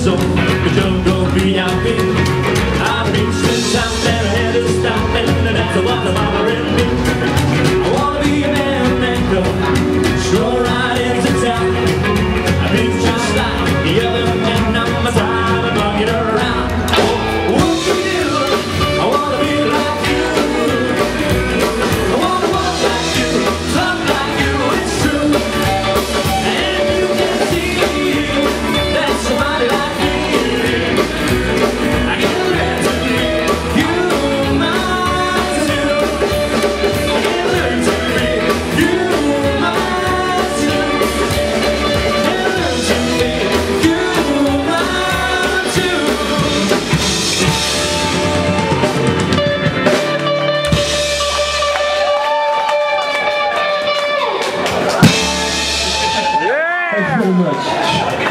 zone. Shut up.